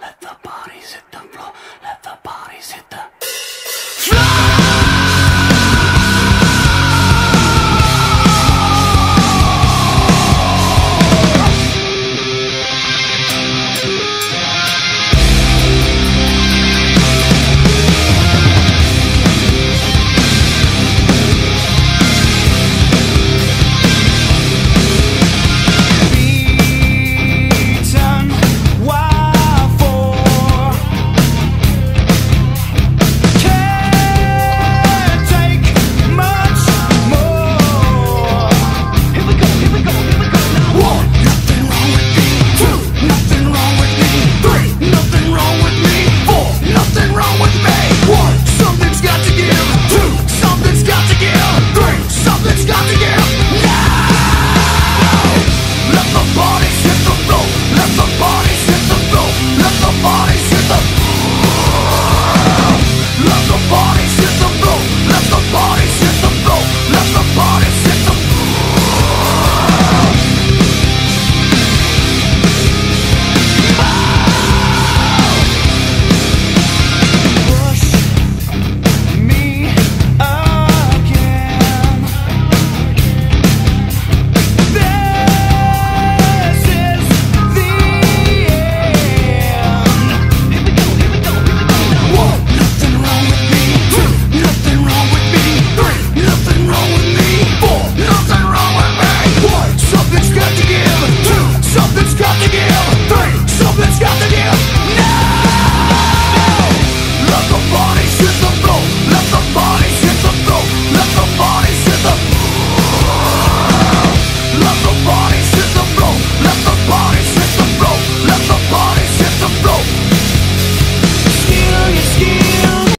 Let the bodies hit the floor. I said.